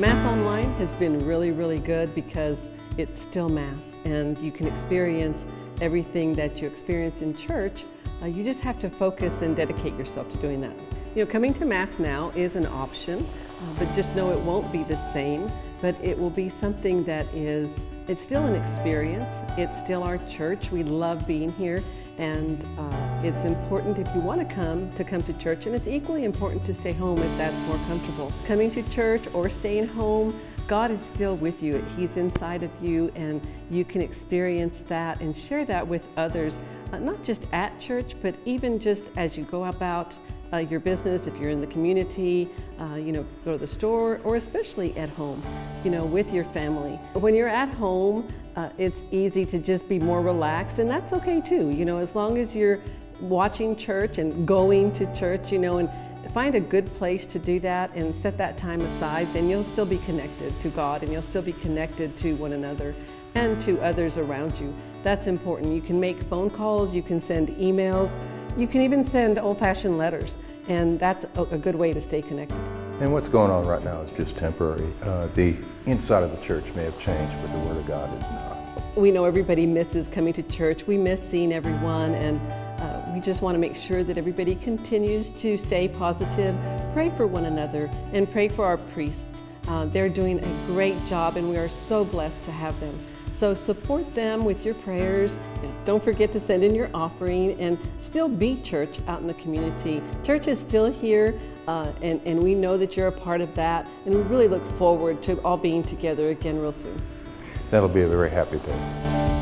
Mass Online has been really, really good because it's still Mass and you can experience everything that you experience in church. Uh, you just have to focus and dedicate yourself to doing that. You know, coming to Mass now is an option, uh, but just know it won't be the same, but it will be something that is, it's still an experience. It's still our church. We love being here and uh, it's important if you want to come to come to church and it's equally important to stay home if that's more comfortable. Coming to church or staying home, God is still with you. He's inside of you and you can experience that and share that with others, uh, not just at church, but even just as you go about uh, your business, if you're in the community, uh, you know, go to the store, or especially at home, you know, with your family. When you're at home, uh, it's easy to just be more relaxed, and that's okay too. You know, as long as you're watching church and going to church, you know, and find a good place to do that and set that time aside, then you'll still be connected to God and you'll still be connected to one another and to others around you. That's important. You can make phone calls, you can send emails, you can even send old-fashioned letters, and that's a good way to stay connected. And what's going on right now is just temporary. Uh, the inside of the church may have changed, but the Word of God is not. We know everybody misses coming to church. We miss seeing everyone, and uh, we just want to make sure that everybody continues to stay positive, pray for one another, and pray for our priests. Uh, they're doing a great job, and we are so blessed to have them. So support them with your prayers. Don't forget to send in your offering and still be church out in the community. Church is still here uh, and, and we know that you're a part of that and we really look forward to all being together again real soon. That'll be a very happy day.